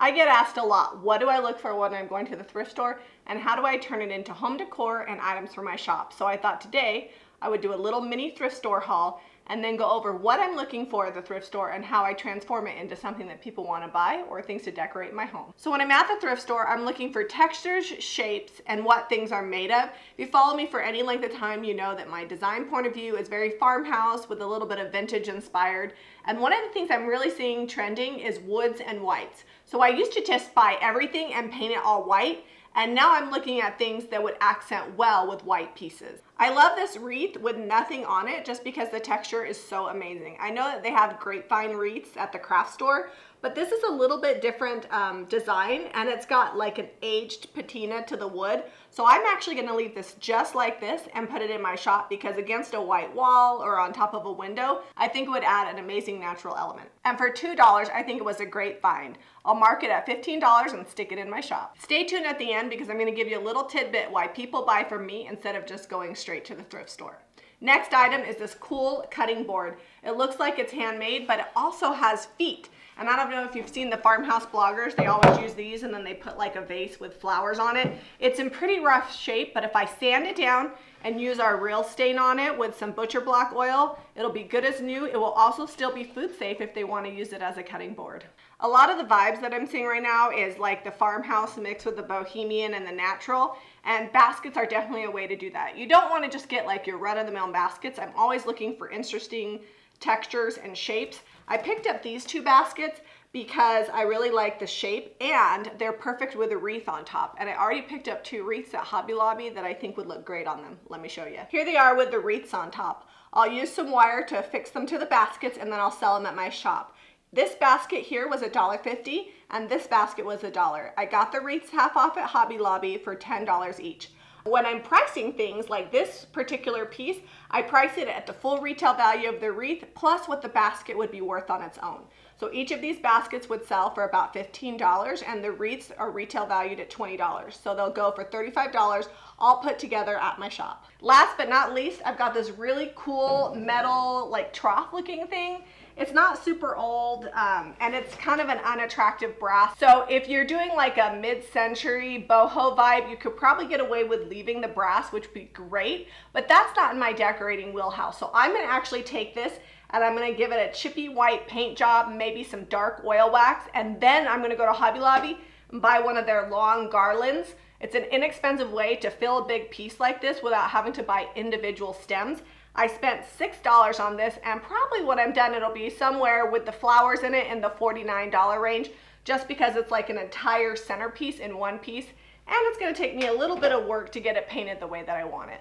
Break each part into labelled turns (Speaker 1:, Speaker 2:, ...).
Speaker 1: I get asked a lot, what do I look for when I'm going to the thrift store and how do I turn it into home decor and items for my shop? So I thought today I would do a little mini thrift store haul and then go over what I'm looking for at the thrift store and how I transform it into something that people want to buy or things to decorate my home. So when I'm at the thrift store, I'm looking for textures, shapes, and what things are made of. If you follow me for any length of time, you know that my design point of view is very farmhouse with a little bit of vintage inspired. And one of the things I'm really seeing trending is woods and whites. So I used to just buy everything and paint it all white. And now I'm looking at things that would accent well with white pieces. I love this wreath with nothing on it just because the texture is so amazing. I know that they have grapevine wreaths at the craft store, but this is a little bit different um, design and it's got like an aged patina to the wood. So I'm actually gonna leave this just like this and put it in my shop because against a white wall or on top of a window, I think it would add an amazing natural element. And for $2, I think it was a great find. I'll mark it at $15 and stick it in my shop. Stay tuned at the end because I'm gonna give you a little tidbit why people buy from me instead of just going straight to the thrift store. Next item is this cool cutting board. It looks like it's handmade, but it also has feet. And I don't know if you've seen the farmhouse bloggers, they always use these and then they put like a vase with flowers on it. It's in pretty rough shape, but if I sand it down and use our real stain on it with some butcher block oil, it'll be good as new. It will also still be food safe if they want to use it as a cutting board. A lot of the vibes that I'm seeing right now is like the farmhouse mixed with the bohemian and the natural. And baskets are definitely a way to do that. You don't want to just get like your run-of-the-mill baskets. I'm always looking for interesting textures and shapes. I picked up these two baskets because I really like the shape and they're perfect with a wreath on top. And I already picked up two wreaths at Hobby Lobby that I think would look great on them. Let me show you. Here they are with the wreaths on top. I'll use some wire to fix them to the baskets and then I'll sell them at my shop. This basket here was $1.50 and this basket was a dollar. I got the wreaths half off at Hobby Lobby for $10 each. When I'm pricing things like this particular piece, I price it at the full retail value of the wreath plus what the basket would be worth on its own. So each of these baskets would sell for about $15 and the wreaths are retail valued at $20. So they'll go for $35 all put together at my shop. Last but not least, I've got this really cool metal like trough looking thing. It's not super old um, and it's kind of an unattractive brass. So if you're doing like a mid-century boho vibe, you could probably get away with leaving the brass, which would be great, but that's not in my decorating wheelhouse. So I'm gonna actually take this and I'm gonna give it a chippy white paint job, maybe some dark oil wax, and then I'm gonna go to Hobby Lobby and buy one of their long garlands. It's an inexpensive way to fill a big piece like this without having to buy individual stems. I spent $6 on this and probably what I'm done it'll be somewhere with the flowers in it in the $49 range just because it's like an entire centerpiece in one piece and it's gonna take me a little bit of work to get it painted the way that I want it.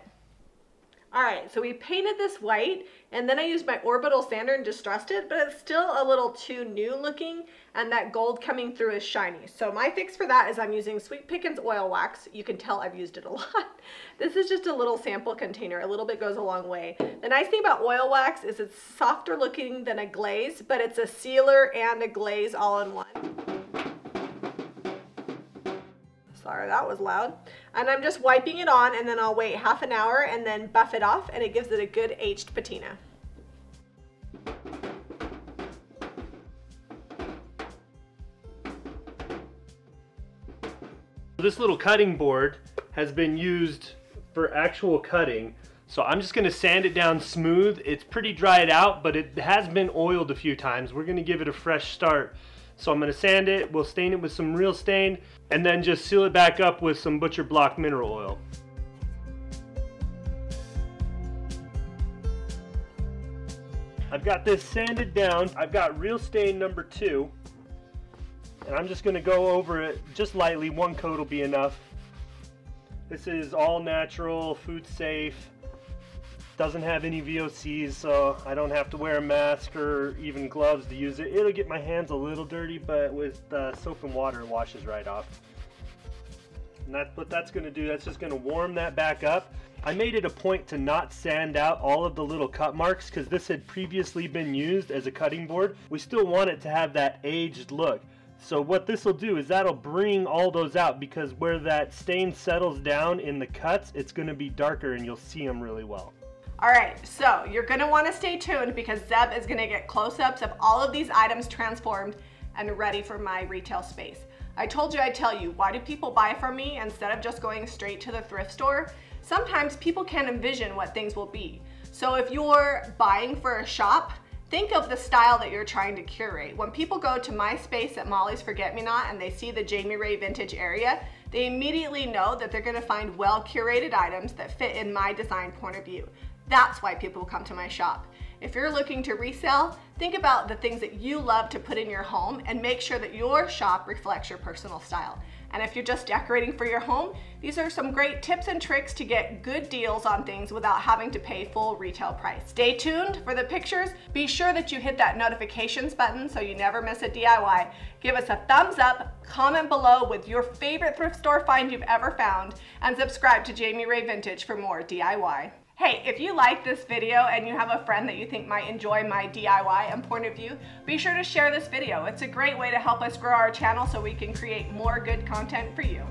Speaker 1: All right, so we painted this white and then I used my orbital sander and distressed it, but it's still a little too new looking and that gold coming through is shiny. So my fix for that is I'm using Sweet Pickins oil wax. You can tell I've used it a lot. This is just a little sample container. A little bit goes a long way. The nice thing about oil wax is it's softer looking than a glaze, but it's a sealer and a glaze all in one. Sorry, that was loud. And I'm just wiping it on and then I'll wait half an hour and then buff it off and it gives it a good aged patina.
Speaker 2: This little cutting board has been used for actual cutting. So I'm just gonna sand it down smooth. It's pretty dried out, but it has been oiled a few times. We're gonna give it a fresh start. So I'm gonna sand it, we'll stain it with some real stain, and then just seal it back up with some Butcher Block mineral oil. I've got this sanded down. I've got real stain number two. And I'm just gonna go over it just lightly. One coat will be enough. This is all natural, food safe, doesn't have any VOCs, so I don't have to wear a mask or even gloves to use it. It'll get my hands a little dirty, but with uh, soap and water, it washes right off. And that's what that's gonna do. That's just gonna warm that back up. I made it a point to not sand out all of the little cut marks because this had previously been used as a cutting board. We still want it to have that aged look. So what this will do is that'll bring all those out because where that stain settles down in the cuts, it's gonna be darker and you'll see them really well.
Speaker 1: All right, so you're gonna wanna stay tuned because Zeb is gonna get close-ups of all of these items transformed and ready for my retail space. I told you I'd tell you, why do people buy from me instead of just going straight to the thrift store? Sometimes people can't envision what things will be. So if you're buying for a shop, think of the style that you're trying to curate. When people go to my space at Molly's Forget Me Not and they see the Jami Ray vintage area, they immediately know that they're gonna find well curated items that fit in my design point of view. That's why people come to my shop. If you're looking to resell, think about the things that you love to put in your home and make sure that your shop reflects your personal style. And if you're just decorating for your home, these are some great tips and tricks to get good deals on things without having to pay full retail price. Stay tuned for the pictures. Be sure that you hit that notifications button so you never miss a DIY. Give us a thumbs up, comment below with your favorite thrift store find you've ever found, and subscribe to Jami Ray Vintage for more DIY. Hey, if you like this video and you have a friend that you think might enjoy my DIY and point of view, be sure to share this video. It's a great way to help us grow our channel so we can create more good content for you.